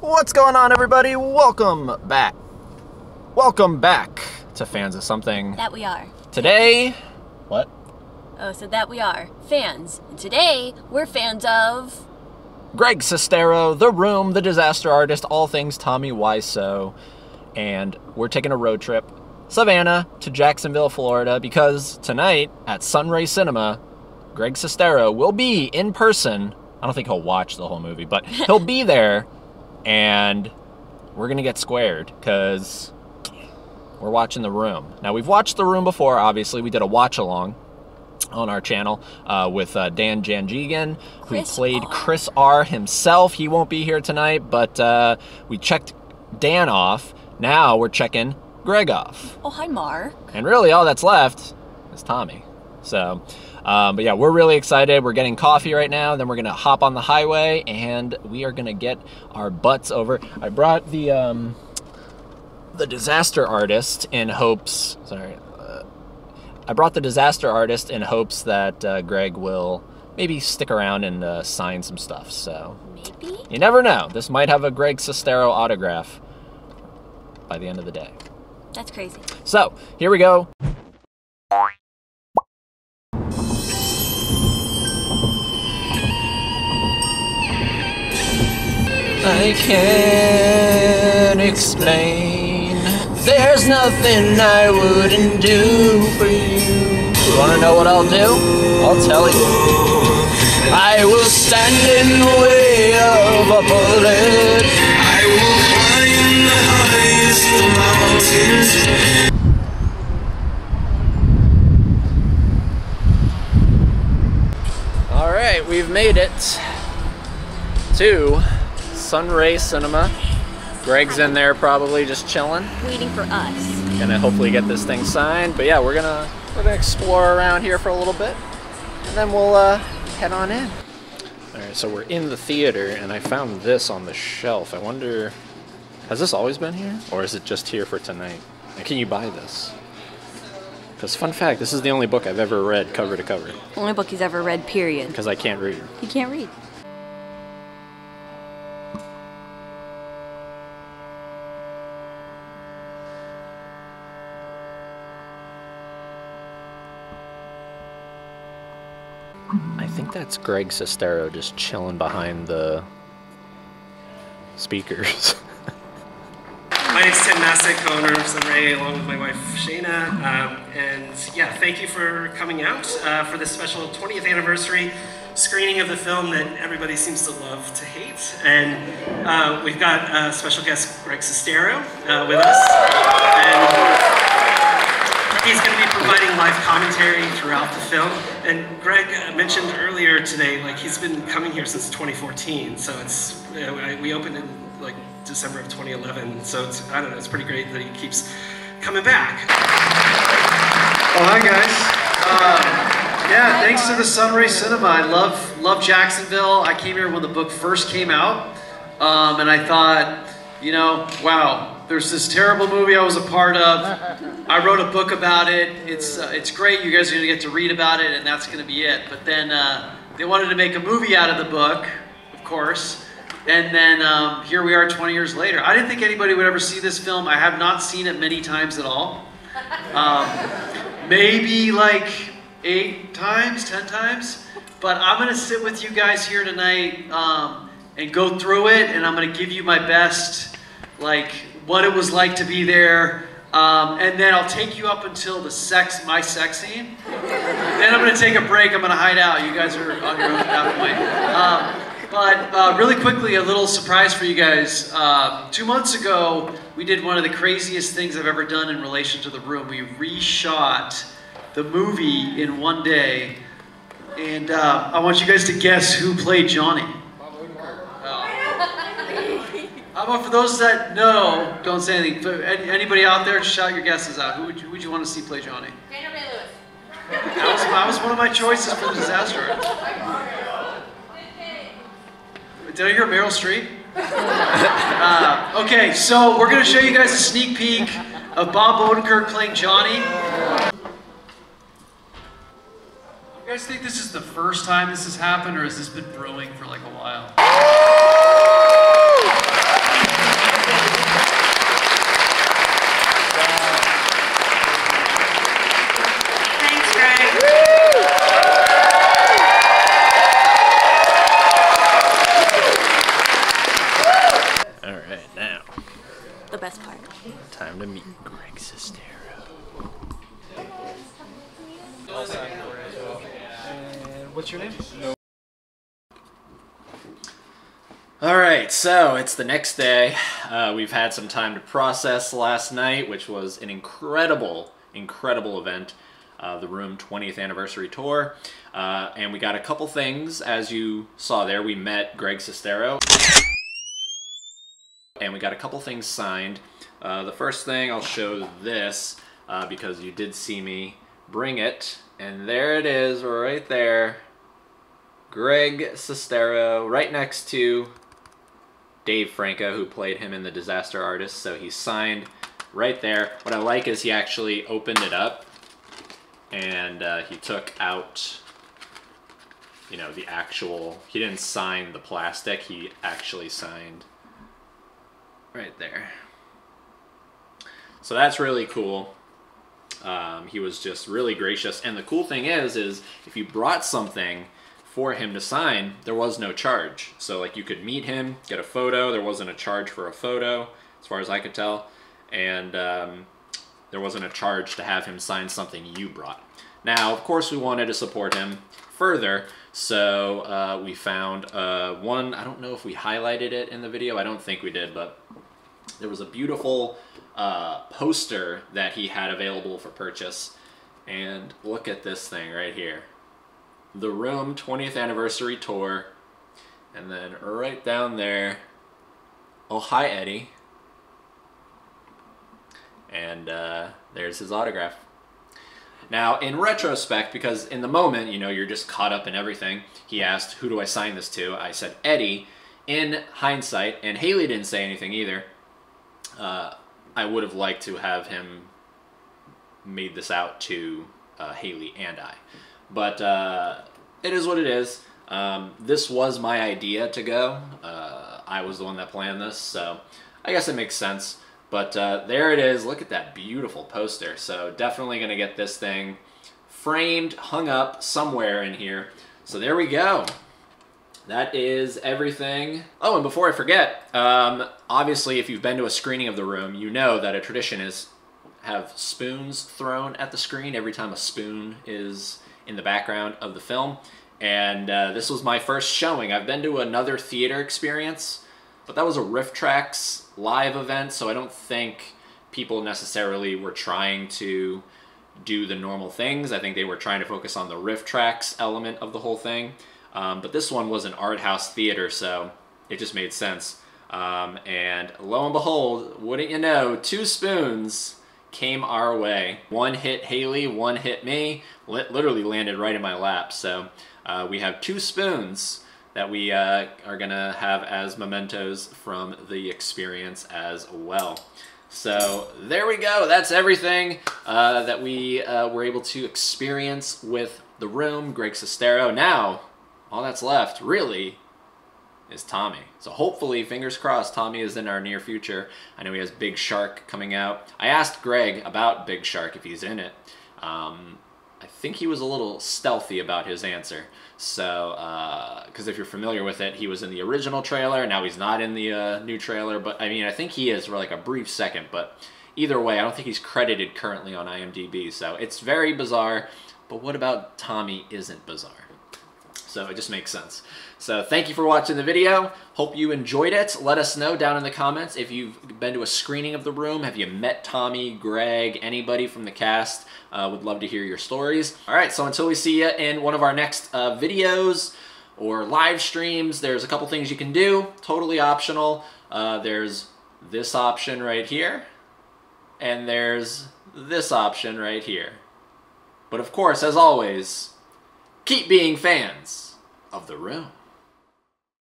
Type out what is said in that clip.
What's going on, everybody? Welcome back. Welcome back to Fans of Something. That we are. Today, what? Oh, so that we are. Fans. And today, we're fans of. Greg Sestero, The Room, The Disaster Artist, all things Tommy Wiseau. And we're taking a road trip, Savannah to Jacksonville, Florida, because tonight at Sunray Cinema, Greg Sestero will be in person. I don't think he'll watch the whole movie, but he'll be there, and we're gonna get squared because we're watching The Room. Now we've watched The Room before. Obviously, we did a watch along on our channel uh, with uh, Dan Janjigian, who played R. Chris R. himself. He won't be here tonight, but uh, we checked Dan off. Now we're checking Greg off. Oh, hi, Mark. And really, all that's left is Tommy. So, um, but yeah, we're really excited. We're getting coffee right now. Then we're gonna hop on the highway, and we are gonna get our butts over. I brought the um, the disaster artist in hopes. Sorry, uh, I brought the disaster artist in hopes that uh, Greg will maybe stick around and uh, sign some stuff. So Maybe? you never know. This might have a Greg Sestero autograph by the end of the day. That's crazy. So here we go. I can't explain. There's nothing I wouldn't do for you. You wanna know what I'll do? I'll tell you. I will stand in the way of a bullet. I will climb the highest mountains. All right, we've made it to Sunray Cinema. Greg's in there probably just chilling. Waiting for us. Gonna hopefully get this thing signed. But yeah, we're gonna we're gonna explore around here for a little bit, and then we'll uh, head on in. All right, so we're in the theater, and I found this on the shelf. I wonder, has this always been here, or is it just here for tonight? And can you buy this? Because fun fact, this is the only book I've ever read cover to cover. Only book he's ever read, period. Because I can't read. He can't read. That's Greg Sestero just chilling behind the speakers. My name's Tim Massett, owner of Sunray, along with my wife Shayna. Um, and yeah, thank you for coming out uh, for this special 20th anniversary screening of the film that everybody seems to love to hate. And uh, we've got uh, special guest Greg Sestero uh, with us. And He's going to be providing live commentary throughout the film. And Greg uh, mentioned earlier today, like he's been coming here since 2014. So it's uh, we opened in like December of 2011. So it's I don't know. It's pretty great that he keeps coming back. Oh, hi guys. Um, yeah, thanks to the Sunray Cinema. I love love Jacksonville. I came here when the book first came out, um, and I thought, you know, wow, there's this terrible movie I was a part of. I wrote a book about it. It's uh, it's great. You guys are gonna get to read about it, and that's gonna be it. But then uh, they wanted to make a movie out of the book, of course. And then um, here we are 20 years later. I didn't think anybody would ever see this film. I have not seen it many times at all. Um, maybe like eight times, ten times. But I'm gonna sit with you guys here tonight um, and go through it, and I'm gonna give you my best, like what it was like to be there. Um, and then I'll take you up until the sex, my sex scene. then I'm gonna take a break. I'm gonna hide out. You guys are on your own at that point. Um, but uh, really quickly, a little surprise for you guys. Uh, two months ago, we did one of the craziest things I've ever done in relation to the room. We reshot the movie in one day, and uh, I want you guys to guess who played Johnny. How about for those that know, don't say anything. Anybody out there, shout your guesses out. Who would you, who would you want to see play Johnny? Daniel Day-Lewis. That was, that was one of my choices for the disaster. Did I hear Meryl Streep? Uh, okay, so we're going to show you guys a sneak peek of Bob Odenkirk playing Johnny. You guys think this is the first time this has happened, or has this been brewing for like a while? All right, so it's the next day. Uh, we've had some time to process last night, which was an incredible, incredible event. Uh, the Room 20th Anniversary Tour. Uh, and we got a couple things, as you saw there. We met Greg Sestero. And we got a couple things signed. Uh, the first thing, I'll show this, uh, because you did see me bring it. And there it is, right there. Greg Sestero, right next to Dave Franco, who played him in The Disaster Artist. So he's signed right there. What I like is he actually opened it up and uh, he took out, you know, the actual. He didn't sign the plastic. He actually signed right there. So that's really cool. Um, he was just really gracious. And the cool thing is, is if you brought something for him to sign, there was no charge. So like you could meet him, get a photo. There wasn't a charge for a photo, as far as I could tell, and um, there wasn't a charge to have him sign something you brought. Now, of course, we wanted to support him further, so uh, we found uh, one. I don't know if we highlighted it in the video. I don't think we did, but there was a beautiful uh, poster that he had available for purchase. And look at this thing right here the Room 20th Anniversary Tour. And then right down there, oh, hi, Eddie. And uh, there's his autograph. Now, in retrospect, because in the moment, you know, you're just caught up in everything, he asked, Who do I sign this to? I said, Eddie. In hindsight, and Hailey didn't say anything either, uh, I would have liked to have him made this out to uh, Hailey and I. But uh, it is what it is. Um, this was my idea to go. Uh, I was the one that planned this, so I guess it makes sense. But uh, there it is. Look at that beautiful poster. So definitely going to get this thing framed, hung up somewhere in here. So there we go. That is everything. Oh, and before I forget, um, obviously if you've been to a screening of The Room, you know that a tradition is have spoons thrown at the screen every time a spoon is in the background of the film. And uh, this was my first showing. I've been to another theater experience, but that was a RiffTrax live event, so I don't think people necessarily were trying to do the normal things. I think they were trying to focus on the RiffTrax element of the whole thing. Um, but this one was an art house theater, so it just made sense. Um, and lo and behold, wouldn't you know, two spoons came our way. One hit Hailey, one hit me. Literally landed right in my lap. So uh, we have two spoons that we uh, are gonna have as mementos from the experience as well. So there we go. That's everything uh, that we uh, were able to experience with the room, Greg Sestero. Now, all that's left, really, is Tommy. So hopefully, fingers crossed, Tommy is in our near future. I know he has Big Shark coming out. I asked Greg about Big Shark if he's in it. Um, I think he was a little stealthy about his answer. So, because uh, if you're familiar with it, he was in the original trailer. Now he's not in the uh, new trailer. But I mean, I think he is for like a brief second. But either way, I don't think he's credited currently on IMDb. So it's very bizarre. But what about Tommy isn't bizarre? So it just makes sense. So thank you for watching the video. Hope you enjoyed it. Let us know down in the comments if you've been to a screening of The Room. Have you met Tommy, Greg, anybody from the cast? Uh, would love to hear your stories. All right, so until we see you in one of our next uh, videos or live streams, there's a couple things you can do. Totally optional. Uh, there's this option right here. And there's this option right here. But of course, as always, keep being fans of the room.